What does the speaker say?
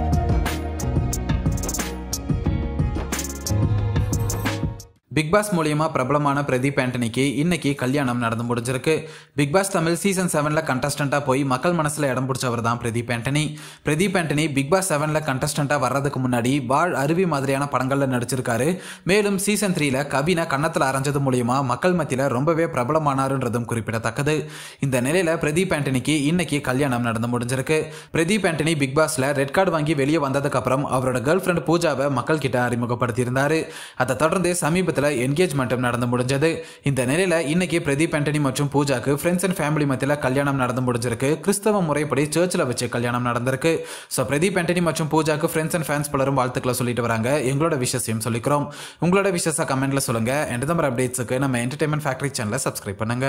you big pass மூலியமா பிரபலமான பிரதீப் ஆண்டனிக்கு இன்னைக்கு கல்யாணம் நடந்து முடிஞ்சிருக்கு. பிக் பாஸ் தமிழ் சீசன் செவன்ல கண்டஸ்டண்டா போய் மக்கள் மனசுல இடம் பிடிச்சவர் தான் பிரதீப் ஆண்டனி. பிரதீப் ஆண்டனி பிக் பாஸ் செவன்ல கண்டஸ்டண்டா வர்றதுக்கு முன்னாடி வாழ் அருவி மாதிரியான படங்கள்ல நடிச்சிருக்காரு. மேலும் சீசன் த்ரீல கவினை கன்னத்தில் அரைஞ்சது மூலியமா மக்கள் மத்தியில ரொம்பவே பிரபலமானாருன்றதும் குறிப்பிடத்தக்கது. இந்த நிலையில பிரதீப் ஆண்டனிக்கு இன்னைக்கு கல்யாணம் நடந்து முடிஞ்சிருக்கு. பிரதீப் ஆண்டனி பிக் பாஸ்ல ரெட் கார்டு வாங்கி வெளியே வந்ததுக்கு அப்புறம் அவரோட கேர்ள் ஃப்ரெண்ட் பூஜாவை மக்கள் கிட்ட அறிமுகப்படுத்தியிருந்தாரு. அதை தொடர்ந்து சமீபத்தில் என்கேஜ்மெண்ட்டும் நடந்து முடிஞ்சது. இந்த நிலையில இன்னைக்கு பிரதீப் ஆண்டனி மற்றும் பூஜாக்கு ஃப்ரெண்ட்ஸ் அண்ட் ஃபேமிலி மத்தியில் கல்யாணம் நடந்து முடிஞ்சிருக்கு. கிறிஸ்தவ முறைப்படி சர்ச்சில் வச்சு கல்யாணம் நடந்திருக்கு. ஸோ பிரதீப் ஆண்டனி மற்றும் பூஜாக்கு ஃப்ரெண்ட்ஸ் அண்ட் ஃபேன்ஸ் பலரும் வாழ்த்துக்களை சொல்லிட்டு வராங்க. எங்களோட விஷயத்தையும் சொல்லிக்கிறோம். உங்களோட விஷயத்தை கமெண்ட்ல சொல்லுங்க. என்டதம்பர் அப்டேட்ஸுக்கு நம்ம என்டர்டைன்மெண்ட் ஃபேக்டரி சேனலை சப்ஸ்கிரைப் பண்ணுங்க.